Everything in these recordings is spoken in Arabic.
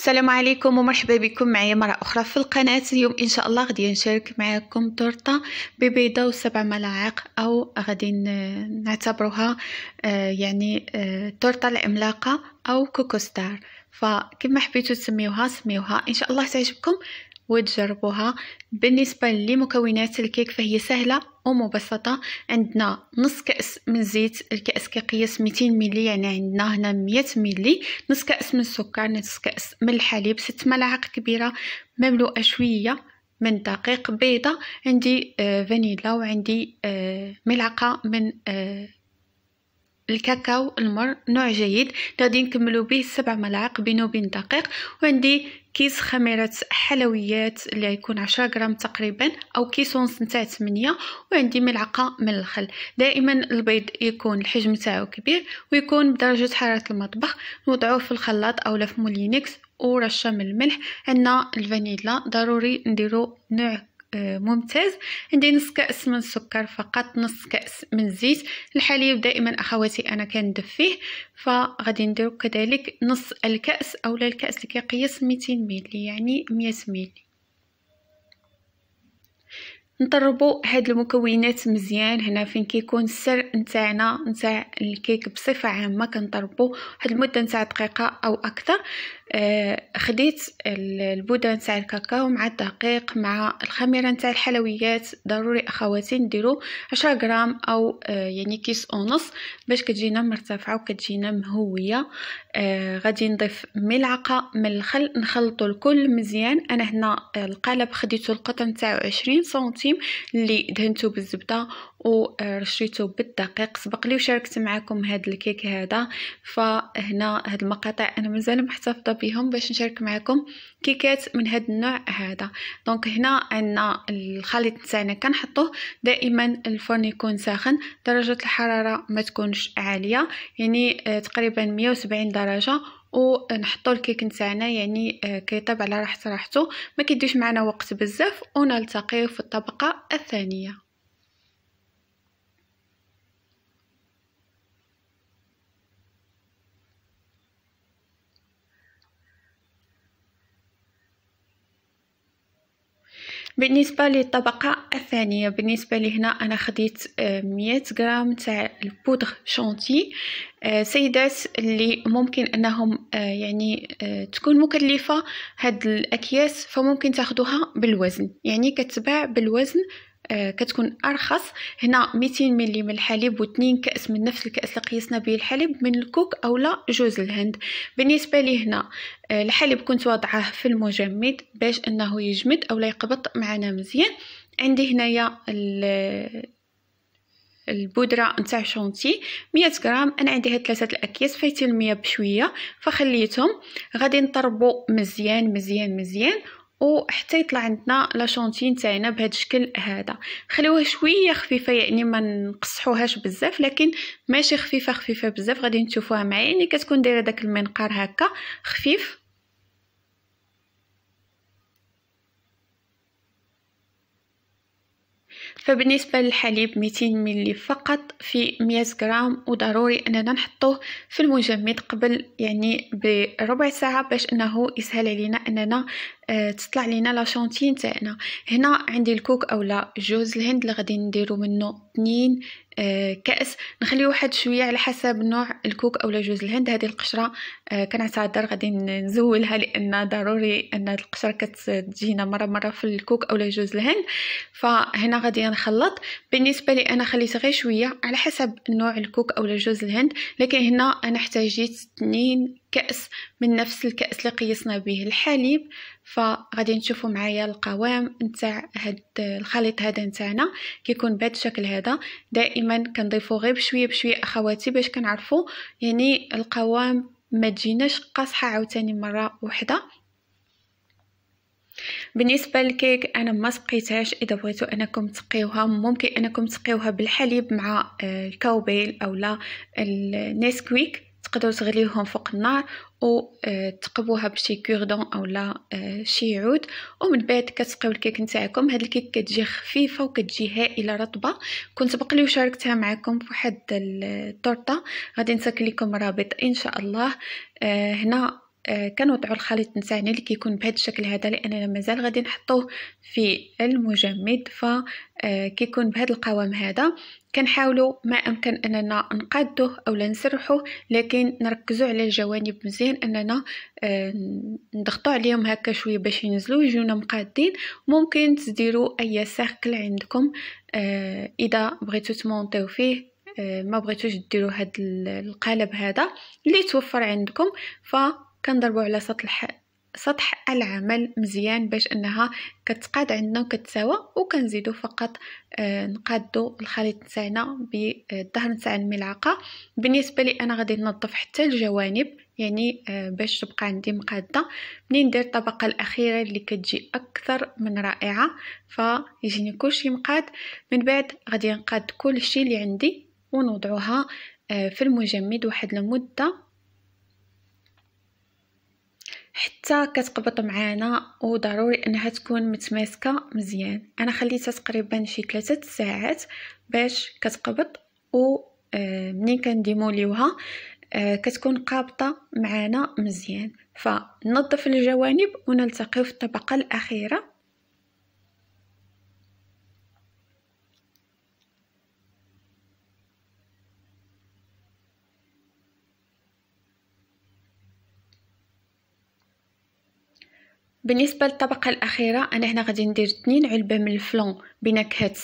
السلام عليكم ومرحبا بكم. معايا مرة أخرى في القناة. اليوم إن شاء الله غادي نشارك معكم تورتة ببيضة وسبع ملاعق أو غادي نعتبروها آه، يعني آه، تورتة العملاقة أو كوكوستار فكما حبيتو تسميوها سميوها إن شاء الله تعجبكم. وتجربوها. بالنسبة لمكونات الكيك فهي سهلة ومبسطة. عندنا نص كأس من زيت الكأس كيقيس 200 ملي يعني عندنا هنا 100 ملي. نص كأس من السكر نص كأس من الحليب ست ملاعق كبيرة. مملوءة شوية من دقيق بيضة. عندي آه فانيلا وعندي آه ملعقة من آه الكاكاو المر نوع جيد. غادي نكملو به سبع ملاعق بينه وبين دقيق. وعندي كيس خميرة حلويات اللي يكون عشرة غرام تقريبا أو كيس ونص نتاع ثمانية وعندي ملعقة من الخل. دائما البيض يكون الحجم تاعو كبير ويكون بدرجة حرارة المطبخ نوضعوه في الخلاط أو في مولينكس ورشة من الملح. عندنا الفانيلا ضروري نديرو نوع ممتاز. عندي نص كأس من السكر فقط نص كأس من الزيت. الحليب دائما أخواتي أنا كندفيه. فغادي نديرو كذلك نص الكأس أو الكأس اللي كيقيس 200 ملي يعني 100 ملي نطربوا هاد المكونات مزيان. هنا فين كيكون السر نتاعنا نتاع الكيك بصفة عامة كنطربوا واحد المدة نتاع دقيقة أو أكثر. آه، خديت البودره نتاع الكاكاو مع الدقيق مع الخميرة نتاع الحلويات. ضروري أخواتي نديرو عشرة غرام أو آه، يعني كيس ونص باش كتجينا مرتفعة وكتجينا مهوية. آه غادي نضيف ملعقة من الخل. نخلطو الكل مزيان. أنا هنا القالب خديتو القطر نتاعو عشرين سنتيم. اللي دهنتو بالزبدة ورشيته بالدقيق. سبق لي وشاركت معكم هذا الكيك هذا. فهنا هاد المقاطع أنا مازال محتفظة بهم باش نشارك معكم كيكات من هذا النوع هذا. donc هنا عندنا الخليط تاعنا كنحطوه دائما الفرن يكون ساخن. درجة الحرارة ما تكونش عالية يعني آه، تقريبا 170 درجة. ونحطو الكيك نتاعنا يعني آه، كيطيب على راحة راحته. ما كيديش معنا وقت بزاف ونلتقي في الطبقة الثانية. بالنسبة للطبقة الثانية بالنسبة لي هنا أنا خديت آه، مية غرام تاع البودغ شونتي آه، سيدات اللي ممكن أنهم آه، يعني تكون مكلفة هاد الأكياس فممكن تاخدوها بالوزن. يعني كتباع بالوزن كتكون أرخص. هنا 200 ملي من الحليب و2 كأس من نفس الكأس اللي قيسنا به الحليب من الكوك اولا جوز الهند. بالنسبة لي هنا آه، الحليب كنت واضعه في المجمد باش أنه يجمد اولا يقبط معنا مزيان. عندي هنايا البودرة نتاع شونتي. 100 غرام. أنا عندي هاد ثلاثة الأكياس فايتين المية بشوية. فخليتهم. غادي نطربوا مزيان مزيان مزيان. وحتى يطلع عندنا لا شونتي تاعنا بهذا الشكل هذا. خليوها شوية خفيفة يعني ما نقصحوهاش بزاف لكن ماشي خفيفة خفيفة بزاف. غادي نشوفوها معايا. يعني كتكون دايرة داك المنقار هكا خفيف. فبالنسبة للحليب 200 ملي فقط في 100 غرام. وضروري أننا نحطوه في المجمد قبل يعني بربع ساعة باش أنه يسهل علينا أننا آه تطلع لينا لا شونتي تاعنا. هنا عندي الكوك اولا جوز الهند اللي غادي نديرو منه 2 آه كأس. نخلي واحد شوية على حسب نوع الكوك اولا جوز. الهند هذه القشرة آه كنعتذر غادي نزولها لأن ضروري أن القشرة كتجينا مرة مرة في الكوك اولا جوز الهند. فهنا غادي نخلط. بالنسبة لي أنا خليت غير شوية على حسب نوع الكوك اولا جوز الهند لكن هنا أنا احتاجيت 2 كأس من نفس الكأس اللي قيسنا به. الحليب فغادي نشوفوا معايا القوام نتاع هاد الخليط هذا نتاعنا كيكون بهذا الشكل هذا. دائما كنضيفو غير بشوية بشوية أخواتي باش كنعرفوا يعني القوام ما تجيناش قاصحة عاوتاني مرة واحدة بالنسبة للكيك أنا ما سقيتهاش إذا بغيتوا أنكم تسقيوها ممكن أنكم تسقيوها بالحليب مع آه، الكاوبيل اولا النسكويك. تقدروا تغليوهم فوق النار وتقبوها بشي cure-dent اولا آه، شي عود. ومن بعد كتسقيو الكيك نتاعكم. هاد الكيك كتجي خفيفة وكتجي هائلة رطبة. كنت بقلي وشاركتها معكم في واحد التورته غادي نسكن لكم رابط إن شاء الله. آه، هنا آه، كنوضعوا الخليط نتاعنا اللي كيكون بهذا الشكل هذا لأننا مازال غادي نحطوه في المجمد فكيكون آه، بهذا القوام هذا. كنحاولوا ما أمكن أننا نقادوه أو نسرحوه لكن نركزوا على الجوانب مزيان أننا آه، نضغطوا عليهم هكا شوية باش ينزلوا يجونا مقادين. ممكن تديروا أي سيركل عندكم إذا بغيتوا تمونطيو فيه ما بغيتوش ديروا هاد القالب هذا اللي توفر عندكم ف كنضربو على سطح سطح العمل مزيان باش انها كتقاد عندنا وكتساوى وكنزيدو فقط آه نقادو الخليط تاعنا بالظهر نتاع الملعقة. بالنسبة لي أنا غادي ننظف حتى الجوانب يعني آه باش تبقى عندي مقادة. منين ندير الطبقة الأخيرة اللي كتجي أكثر من رائعة فيجيني كلشي مقاد. من بعد غادي نقاد كلشي اللي عندي ونوضعوها آه في المجمد واحد المده حتى كتقبط معانا وضروري إنها تكون متماسكة مزيان. أنا خليتها تقريبا شي ثلاثة ساعات باش كتقبط و آه، منين كنديموليوها آه، كتكون قابطة معانا مزيان. فنظف الجوانب ونلتقي في الطبقة الأخيرة. بالنسبة للطبقة الأخيرة أنا هنا غادي ندير 2 علبة من الفلون بنكهه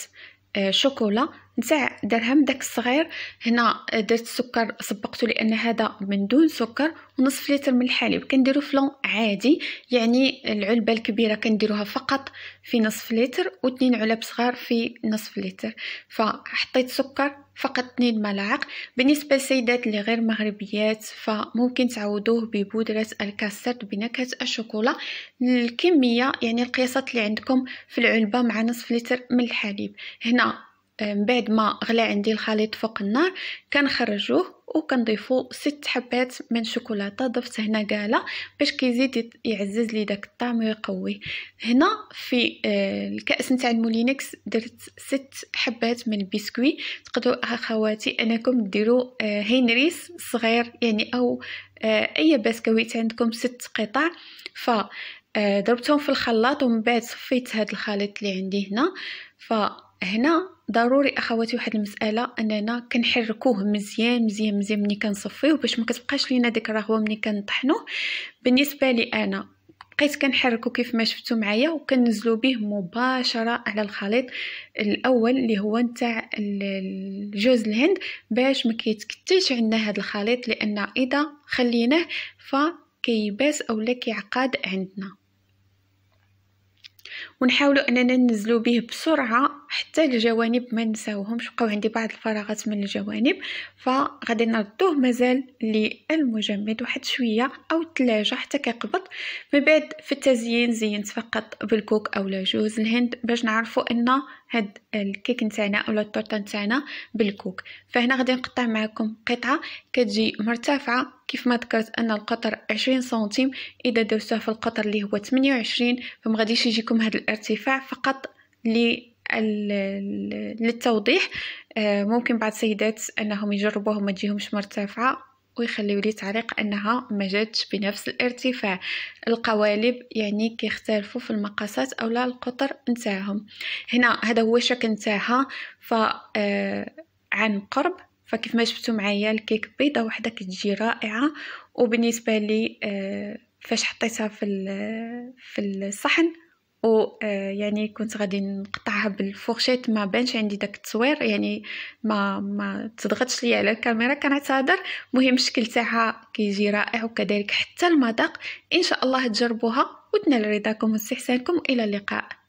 آه، شوكولا نتاع درهم داك الصغير. هنا درت السكر صبقته لأن هذا من دون سكر ونصف لتر من الحليب. كنديرو فلون عادي يعني العلبة الكبيرة كنديروها فقط في نصف لتر واثنين علب صغار في نصف لتر. فحطيت سكر فقط 2 ملاعق. بالنسبة للسيدات اللي غير مغربيات فممكن تعوضوه ببودرة الكاسترد بنكهة الشوكولا. الكمية يعني القياسات اللي عندكم في العلبة مع نصف لتر من الحليب. هنا من بعد ما غلى عندي الخليط فوق النار كنخرجوه وكنضيفو ست حبات من شوكولاتة ضفت هنا قاله باش كيزيد يعزز لي داك الطعم ويقويه هنا في آه، الكأس نتاع المولينكس درت ست حبات من البسكوي تقدروا اخواتي أنكم ديروا آه، هينريس صغير يعني أو آه، أي بسكويت عندكم ست قطع. ف ضربتهم في الخلاط ومن بعد صفيت هذا الخليط اللي عندي هنا. فهنا ضروري أخواتي واحد المسألة أننا كنحركوه مزيان مزيان مزيان ملي كنصفيه باش ما كتبقاش لينا ديك الرغوه ملي كنطحنوه. بالنسبة لي أنا بقيت كنحركو كيف ما شفتوا معايا وكنزلو به مباشرة على الخليط الأول اللي هو نتاع الجوز الهند باش ما كيتكتلش عندنا هذا الخليط لأن إذا خليناه فكيباس اولا كيعقاد عندنا. ونحاولوا أننا ننزلوا به بسرعة حتى الجوانب ما نساوهمش بقاو عندي بعض الفراغات من الجوانب فغادي نردوه مازال للمجمد واحد شوية أو الثلاجه حتى كيقبض. من بعد في التزيين زينت فقط بالكوك اولا جوز الهند باش نعرفوا أن هاد الكيك نتاعنا اولا التورته نتاعنا بالكوك. فهنا غادي نقطع معكم قطعة كتجي مرتفعة كيف ما ذكرت أن القطر 20 سنتيم إذا درتوه في القطر اللي هو 28 فما غاديش يجيكم هذا الارتفاع فقط للتوضيح. آه، ممكن بعض السيدات أنهم يجربوها وما تجيهمش مرتفعة ويخليو لي تعليق أنها ما جاتش بنفس الارتفاع. القوالب يعني كيختلفوا في المقاسات أو لا القطر نتاعهم هنا هذا هو الشكل نتاعها ف آه، عن قرب. فكيف ما شفتوا معايا الكيك بيضة وحدة كتجي رائعة. وبالنسبة لي آه، فاش حطيتها في في الصحن و آه، يعني كنت غادي نقطعها بال fourchette ما بانش عندي داك التصوير يعني ما ما تضغطش لي على الكاميرا كنعتذر. مهم الشكل تاعها كيجي رائع وكذلك حتى المذاق. إن شاء الله تجربوها وتنال رضاكم واستحسانكم. إلى اللقاء.